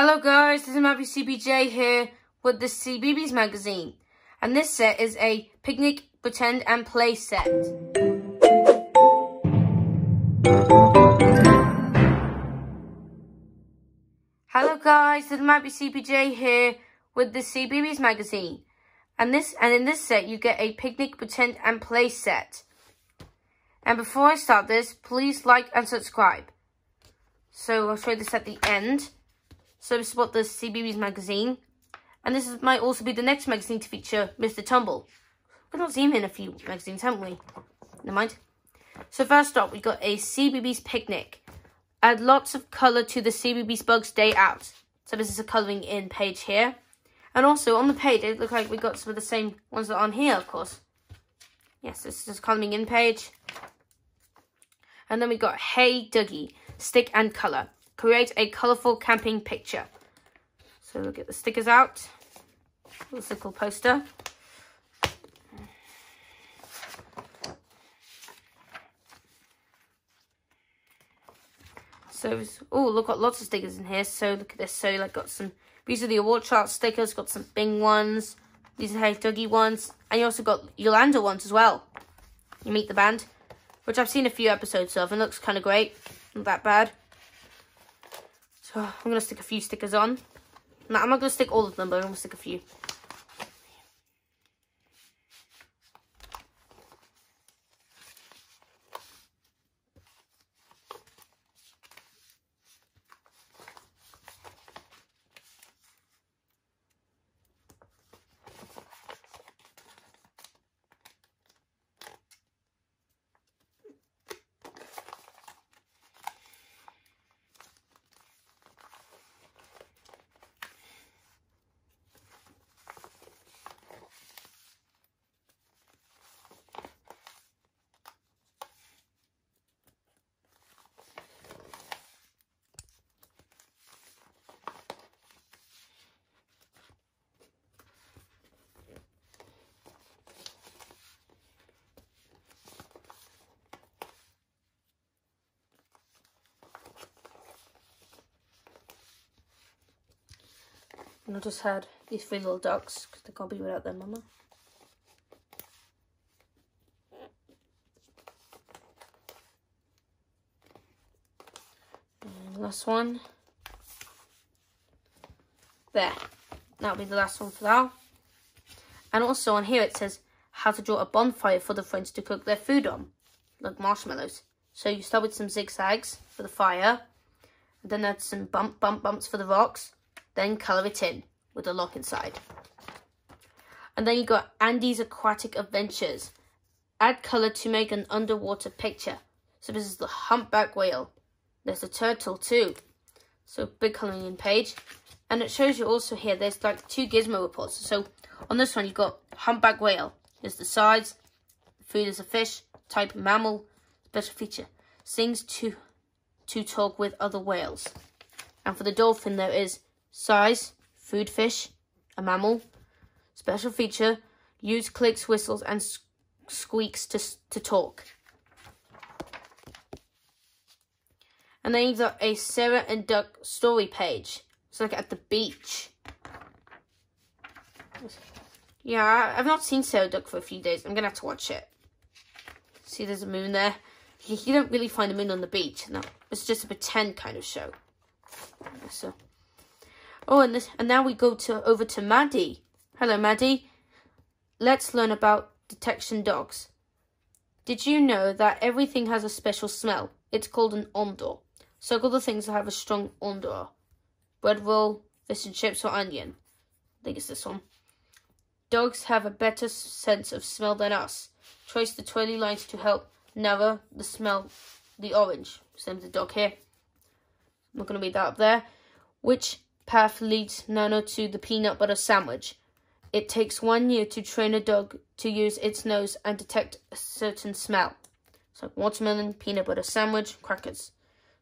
Hello guys, this is Mappy CPJ here with the CBeebies magazine. And this set is a picnic, pretend and play set. Hello guys, this is Mappy CPJ here with the CBeebies magazine. And this and in this set you get a picnic, pretend and play set. And before I start this, please like and subscribe. So I'll show this at the end. So this is what the CBeebies magazine. And this is, might also be the next magazine to feature Mr. Tumble. We've not seen him in a few magazines, haven't we? Never mind. So first up, we've got a CBeebies picnic. Add lots of colour to the CBeebies Bugs Day Out. So this is a colouring in page here. And also on the page, it looks like we got some of the same ones that are on here, of course. Yes, this is a colouring in page. And then we've got Hey Duggee, stick and colour. Create a colourful camping picture. So we'll get the stickers out. Little poster. So, oh, look, got lots of stickers in here. So look at this. So like got some, these are the award chart stickers. Got some Bing ones. These are Hey Duggee ones. And you also got Yolanda ones as well. You meet the band. Which I've seen a few episodes of and looks kind of great. Not that bad. So I'm going to stick a few stickers on. No, I'm not going to stick all of them, but I'm going to stick a few. And I just had these three little ducks because they can't be without their mama. Last one. There. That'll be the last one for now. And also on here it says how to draw a bonfire for the friends to cook their food on. Like marshmallows. So you start with some zigzags for the fire. And then add some bump bump bumps for the rocks then colour it in with a lock inside. And then you got Andy's Aquatic Adventures. Add colour to make an underwater picture. So this is the humpback whale. There's a turtle too. So big colouring in page. And it shows you also here, there's like two gizmo reports. So on this one, you've got humpback whale. Here's the size. Food is a fish. Type mammal. Special feature. Sings to, to talk with other whales. And for the dolphin, there is Size, food fish, a mammal. Special feature, use clicks, whistles, and squeaks to, to talk. And then you've got a Sarah and Duck story page. It's like at the beach. Yeah, I've not seen Sarah Duck for a few days. I'm going to have to watch it. See, there's a moon there. You don't really find a moon on the beach. No, it's just a pretend kind of show. So... Oh, and this, and now we go to over to Maddie. Hello, Maddie. Let's learn about detection dogs. Did you know that everything has a special smell? It's called an odor. Circle the things that have a strong odor. Bread roll, fish and chips, or onion. I think it's this one. Dogs have a better sense of smell than us. Trace the twirly lines to help narrow the smell, the orange. Same as the dog here. I'm not going to read that up there. Which path leads Nano to the peanut butter sandwich. It takes one year to train a dog to use its nose and detect a certain smell. So watermelon, peanut butter sandwich, crackers.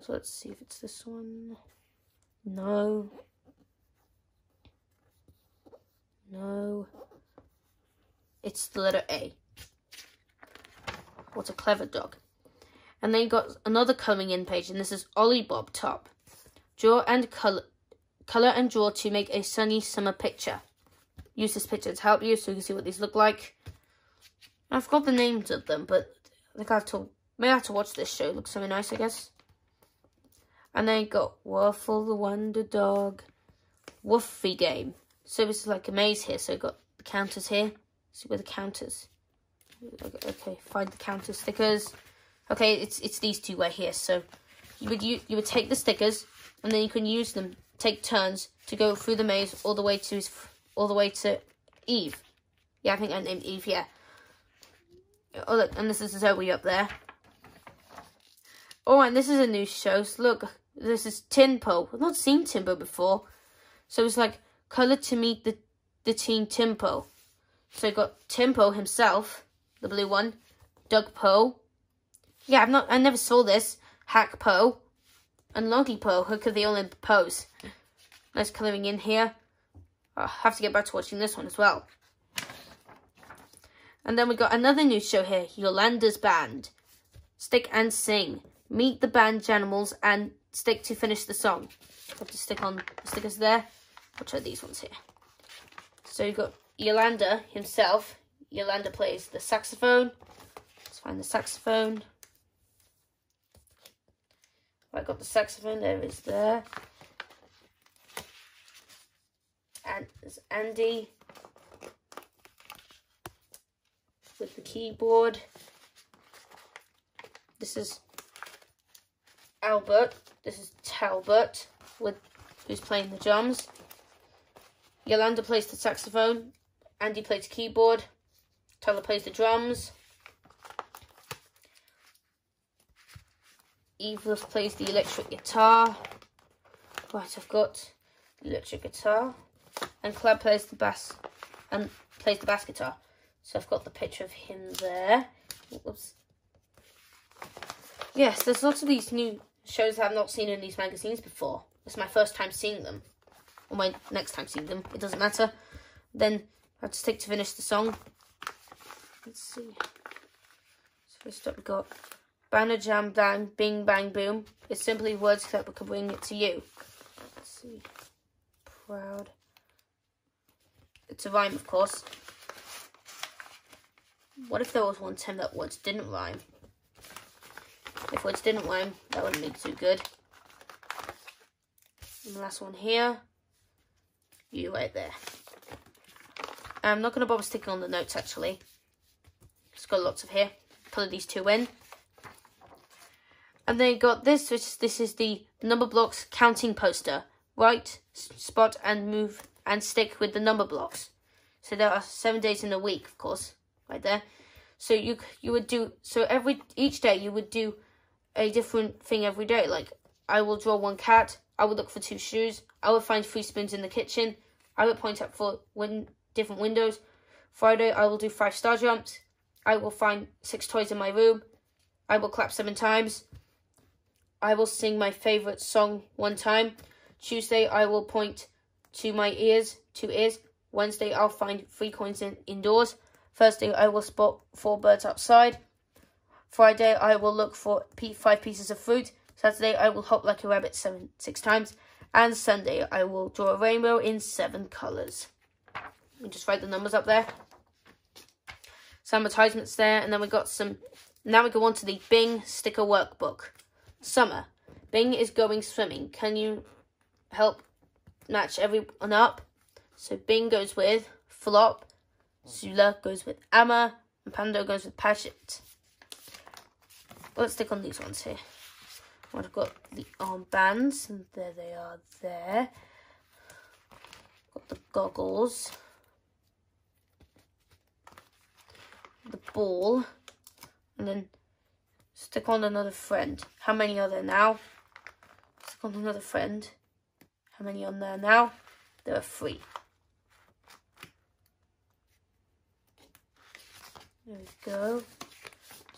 So let's see if it's this one. No. No. It's the letter A. What a clever dog. And then you got another coming in page, and this is Olobob Top. Draw and color color and draw to make a sunny summer picture. Use this picture to help you so you can see what these look like. I've got the names of them, but I think I have to, may have to watch this show. It looks so nice, I guess. And then got Waffle the Wonder Dog, Woofy Game. So this is like a maze here. So got the counters here. See where the counters. Okay, find the counter stickers. Okay, it's it's these two right here. So you would you, you would take the stickers and then you can use them, take turns to go through the maze all the way to his, all the way to Eve. Yeah, I think I named Eve. Yeah. Oh look, and this is Zoe up there. Oh, and this is a new show. So look, this is Timpo. I've not seen Timpo before, so it's like color to meet the the team Timpo. So you got Timpo himself, the blue one, Doug Poe. Yeah, I've not, I never saw this. Hack Poe and Loggy Poe. Hook of the Olymp Pose. Nice colouring in here. I have to get back to watching this one as well. And then we got another new show here, Yolanda's Band. Stick and sing. Meet the band Janimals and stick to finish the song. Have to stick on the stickers there. I'll try these ones here. So you've got Yolanda himself. Yolanda plays the saxophone. Let's find the saxophone. I got the saxophone, there it is there. And there's Andy with the keyboard. This is Albert. This is Talbot with who's playing the drums. Yolanda plays the saxophone. Andy plays the keyboard. Tyler plays the drums. Eva plays the electric guitar. Right, I've got the electric guitar. And Claire plays the bass and plays the bass guitar. So I've got the picture of him there. Oops. Yes, there's lots of these new shows I've not seen in these magazines before. It's my first time seeing them. Or my next time seeing them. It doesn't matter. Then I just take to finish the song. Let's see. So first up we got Banner Jam Bang Bing Bang Boom. It's simply words that we can bring it to you. Let's see. Proud. It's a rhyme, of course. What if there was one time that words didn't rhyme? If words didn't rhyme, that wouldn't be too good. And the last one here. You right there. I'm not going to bother sticking on the notes, actually. It's got lots of here. Put these two in. And then got this, which this is the number blocks counting poster. Write, spot, and move and stick with the number blocks. So there are seven days in a week, of course, right there. So you you would do so every each day you would do a different thing every day. Like I will draw one cat. I would look for two shoes. I would find three spoons in the kitchen. I would point out for win different windows. Friday I will do five star jumps. I will find six toys in my room. I will clap seven times. I will sing my favourite song one time. Tuesday, I will point to my ears, two ears. Wednesday, I'll find three coins in, indoors. Thursday, I will spot four birds outside. Friday, I will look for five pieces of fruit. Saturday, I will hop like a rabbit seven, six times. And Sunday, I will draw a rainbow in seven colours. Just write the numbers up there. Some advertisements there. And then we got some... Now we go on to the Bing sticker workbook. Summer. Bing is going swimming. Can you help match everyone up? So Bing goes with Flop. Sula goes with Amma. And Pando goes with Padget. Let's stick on these ones here. I've got the armbands. And there they are there. Got the goggles. The ball. And then Stick on another friend. How many are there now? Stick on another friend. How many on there now? There are three. There we go.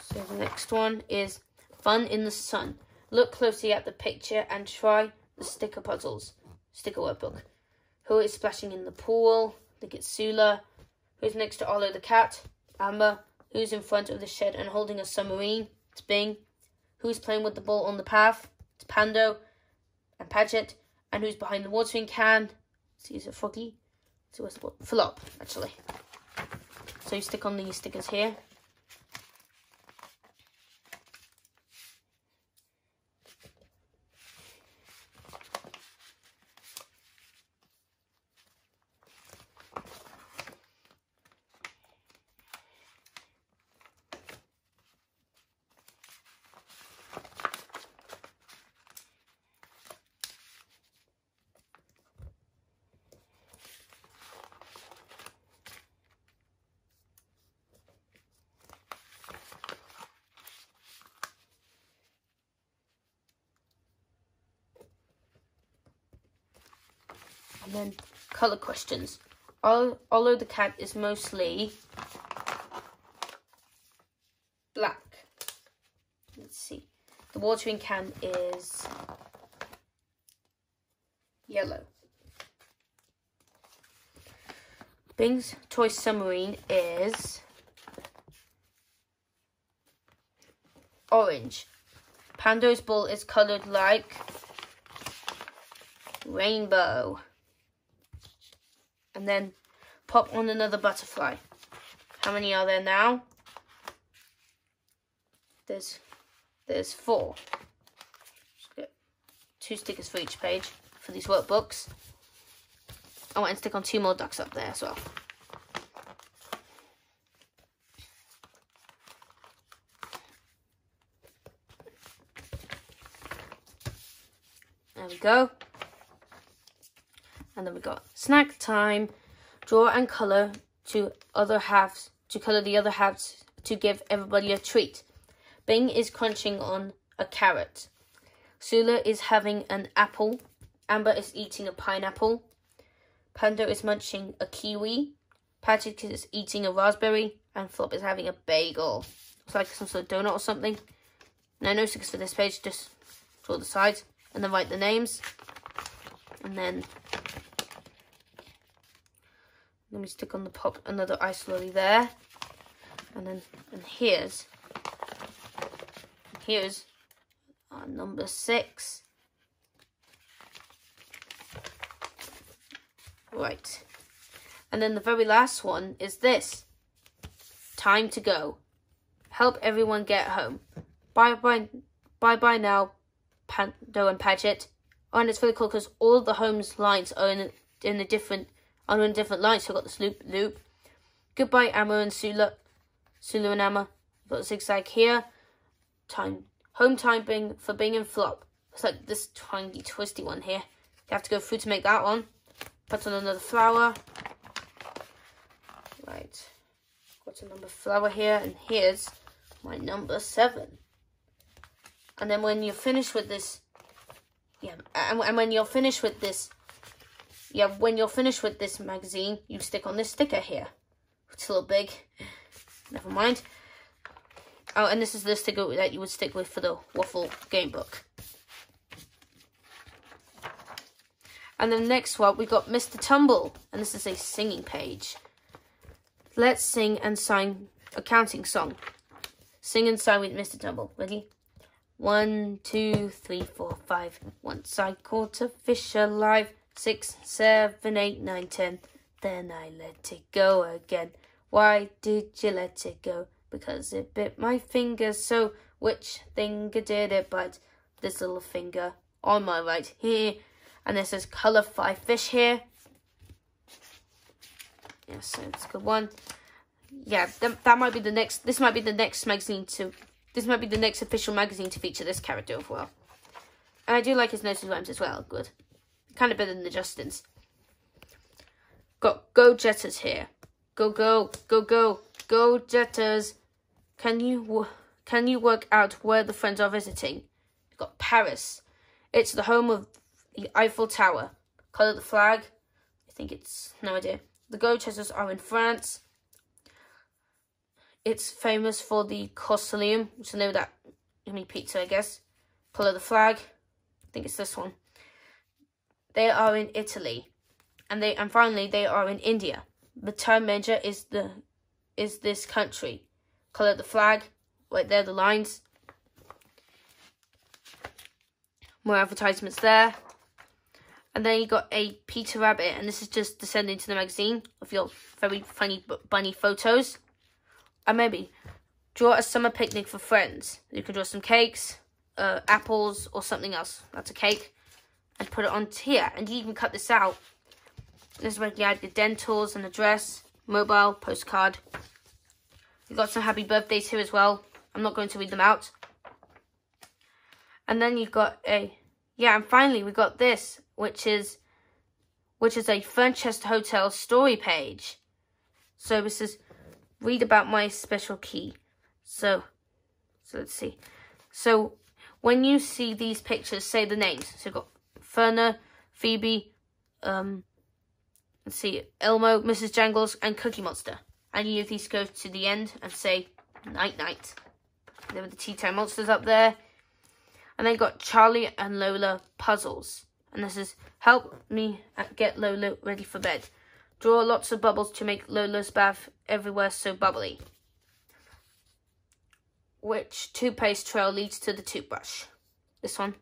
So the next one is Fun in the Sun. Look closely at the picture and try the sticker puzzles. Sticker workbook. Who is splashing in the pool? I think it's Sula. Who's next to Olo the cat? Amber. Who's in front of the shed and holding a submarine? It's Bing. Who's playing with the ball on the path? It's Pando and Padget. and who's behind the watering can. See, is it Froggy? So where's the ball? Flop, actually. So you stick on these stickers here. Then colour questions. Although the cat is mostly black. Let's see. The watering can is yellow. Bing's toy submarine is orange. Pando's ball is coloured like rainbow and then pop on another butterfly. How many are there now? There's there's four. two stickers for each page for these workbooks. I want to stick on two more ducks up there as well. There we go. And then we got snack time, draw and colour to other halves, to colour the other halves to give everybody a treat. Bing is crunching on a carrot. Sula is having an apple. Amber is eating a pineapple. Panda is munching a kiwi. Patrick is eating a raspberry. And Flop is having a bagel. It's like some sort of donut or something. No, no stickers for this page. Just draw the sides. And then write the names. And then let me stick on the pop another ice lolly there. And then, and here's, here's our number six. Right. And then the very last one is this. Time to go. Help everyone get home. Bye bye, bye bye now, Pando and Padget. Oh, and it's really cool because all the homes lines are in, in a different a different line, so I've got this loop loop. Goodbye, Amma and Sula. Sula and Amma. Got a zigzag here. Time home time Bing for Bing and Flop. It's like this tiny twisty one here. You have to go through to make that one. Put on another flower. Right. Got a number flower here, and here's my number seven. And then when you're finished with this, yeah, and, and when you're finished with this yeah, when you're finished with this magazine, you stick on this sticker here. It's a little big. Never mind. Oh, and this is the sticker that you would stick with for the Waffle game book. And then next one, we got Mr. Tumble. And this is a singing page. Let's sing and sign a counting song. Sing and sign with Mr. Tumble. Ready? One, two, three, four, five. Once I caught a fish alive six, seven, eight, nine, ten. Then I let it go again. Why did you let it go? Because it bit my finger. So which finger did it bite? This little finger on my right here. And this is color five fish here. Yeah, so it's a good one. Yeah, that, that might be the next. This might be the next magazine to. This might be the next official magazine to feature this character as well. And I do like his nose and rhymes as well. Good. Kind of better than the Justins. Got Go Jetters here. Go, go, go, go, go Jetters. Can you, can you work out where the friends are visiting? Got Paris. It's the home of the Eiffel Tower. Colour the flag. I think it's, no idea. The Go Jetters are in France. It's famous for the Cosmoleum, which know that, I mean pizza, I guess. Colour the flag. I think it's this one. They are in Italy. And they and finally they are in India. The Taj Mahal is the is this country. Colour the flag. Right there, the lines. More advertisements there. And then you got a Peter Rabbit, and this is just descending to the magazine of your very funny bunny photos. And maybe draw a summer picnic for friends. You can draw some cakes, uh, apples, or something else. That's a cake. And put it onto here. And you can cut this out. This is where you add your dentals and address, mobile, postcard. You've got some happy birthdays here as well. I'm not going to read them out. And then you've got a, yeah, and finally we got this, which is, which is a Furchester Hotel story page. So this is, read about my special key. So, so let's see. So when you see these pictures, say the names. So you've got Ferner, Phoebe, um, let's see, Elmo, Mrs. Jangles, and Cookie Monster. And you these go to the end and say night night. There were the tea time monsters up there. And then got Charlie and Lola puzzles. And this is help me get Lola ready for bed. Draw lots of bubbles to make Lola's bath everywhere so bubbly. Which toothpaste trail leads to the toothbrush? This one.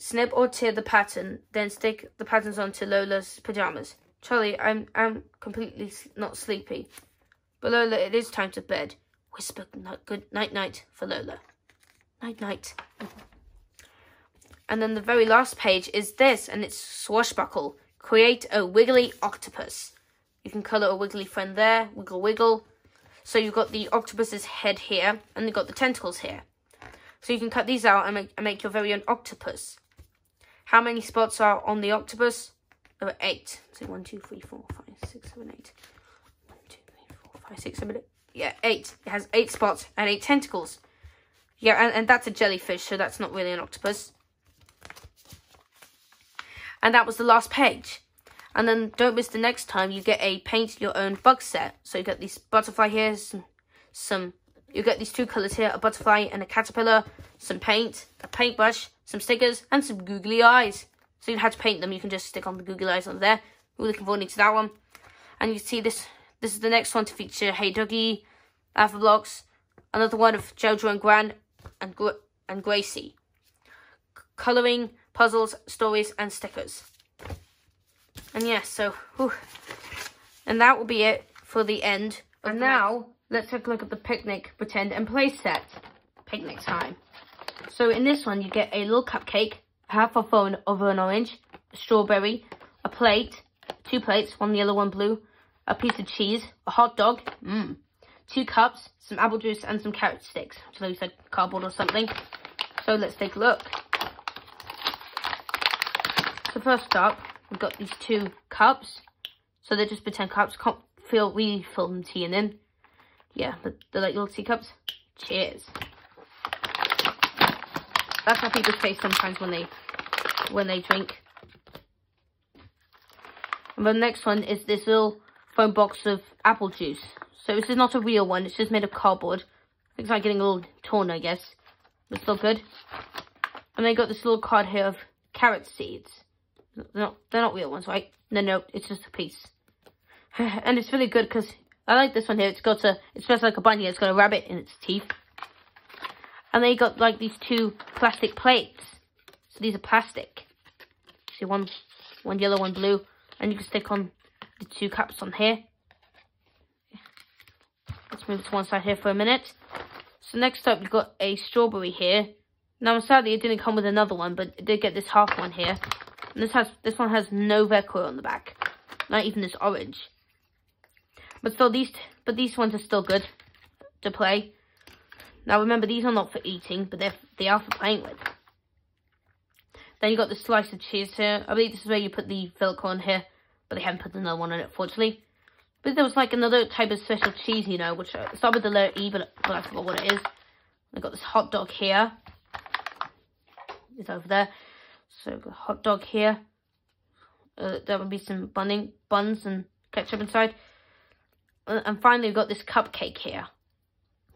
Snip or tear the pattern, then stick the patterns onto Lola's pajamas. Charlie, I'm I'm completely not sleepy. But Lola, it is time to bed. Whisper good night night for Lola. Night night. And then the very last page is this, and it's swashbuckle. Create a wiggly octopus. You can colour a wiggly friend there, wiggle wiggle. So you've got the octopus's head here, and you've got the tentacles here. So you can cut these out and make, and make your very own octopus. How many spots are on the octopus? There are eight. So one, two, three, four, five, six, seven, eight. One, two, three, four, five, six, seven, eight. Yeah, eight. It has eight spots and eight tentacles. Yeah, and, and that's a jellyfish, so that's not really an octopus. And that was the last page. And then don't miss the next time you get a paint your own bug set. So you get this butterfly here, some, some you get these two colours here, a butterfly and a caterpillar, some paint, a paintbrush, some stickers, and some googly eyes. So you have to paint them, you can just stick on the googly eyes on there. We're looking forward to that one. And you see this, this is the next one to feature Hey Duggee, Alpha Blocks, another one of Jojo and Gran, and, and Gracie. Colouring, puzzles, stories, and stickers. And yeah, so, whew. and that will be it for the end. And now, let's take a look at the picnic, pretend, and play set. Picnic time. So in this one, you get a little cupcake, half a phone over an orange, a strawberry, a plate, two plates, one yellow, one blue, a piece of cheese, a hot dog, mmm, two cups, some apple juice, and some carrot sticks, which looks like cardboard or something. So let's take a look. So first up, we've got these two cups. So they're just pretend cups. Can't feel we fill them tea in them. Yeah, but they're like little teacups. Cheers. That's how people say sometimes when they when they drink. And the next one is this little foam box of apple juice. So this is not a real one, it's just made of cardboard. It's like getting a little torn, I guess. But still good. And they got this little card here of carrot seeds. They're not, they're not real ones, right? No, no, it's just a piece. and it's really good because I like this one here. It's got a, it smells like a bunny. It's got a rabbit in its teeth. And they got like these two plastic plates. So these are plastic. See one, one yellow, one blue. And you can stick on the two caps on here. Let's move to one side here for a minute. So next up, you've got a strawberry here. Now, I'm sad that it didn't come with another one, but it did get this half one here. And this has this one has no Velcro on the back, not even this orange. But still, these but these ones are still good to play. Now remember, these are not for eating, but they're they are for playing with. Then you got the slice of cheese here. I believe this is where you put the Velcro on here, but they haven't put another one on it, fortunately. But there was like another type of special cheese, you know, which uh, started with the letter E, but, but I forgot what it is. I've got this hot dog here. It's over there. So hot dog here. Uh, there would be some bunning, buns and ketchup inside. Uh, and finally, we've got this cupcake here.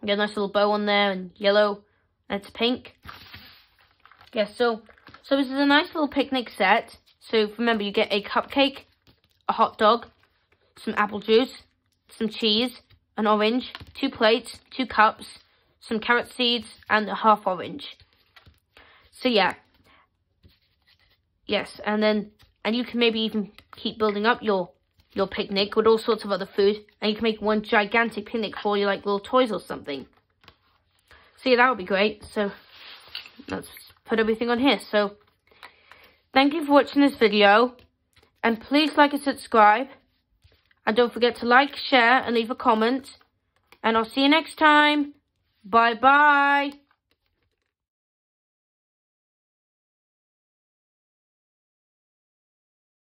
Got a nice little bow on there and yellow, and it's pink. Yeah, so so this is a nice little picnic set. So remember, you get a cupcake, a hot dog, some apple juice, some cheese, an orange, two plates, two cups, some carrot seeds, and a half orange. So yeah, Yes, and then, and you can maybe even keep building up your your picnic with all sorts of other food. And you can make one gigantic picnic for you, like little toys or something. So yeah, that would be great. So let's put everything on here. So thank you for watching this video. And please like and subscribe. And don't forget to like, share, and leave a comment. And I'll see you next time. Bye-bye.